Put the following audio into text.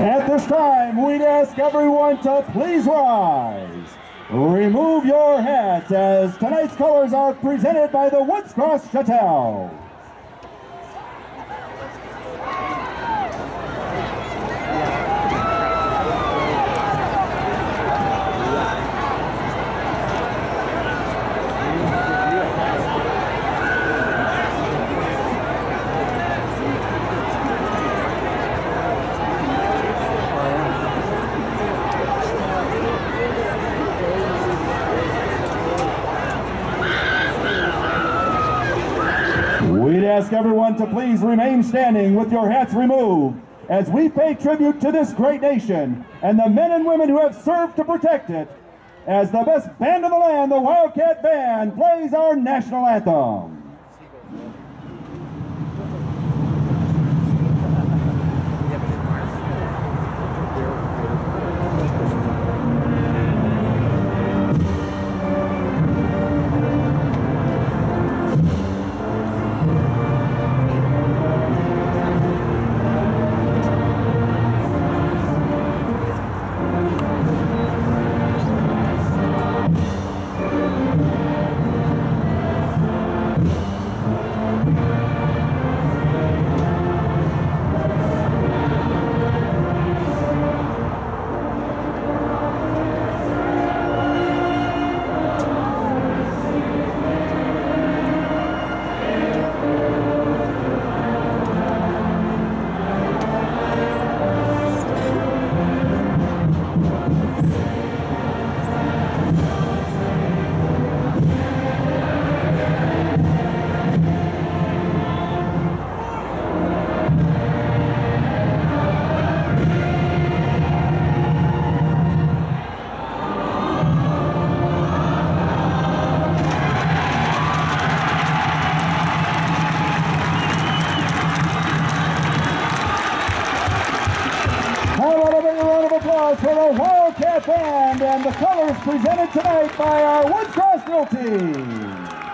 At this time, we'd ask everyone to please rise. Remove your hats as tonight's colors are presented by the Woods Cross Chatelles. We'd ask everyone to please remain standing with your hats removed as we pay tribute to this great nation and the men and women who have served to protect it. As the best band in the land, the Wildcat Band, plays our national anthem. For the Wildcat Band and the colors presented tonight by our Woods Cross Team.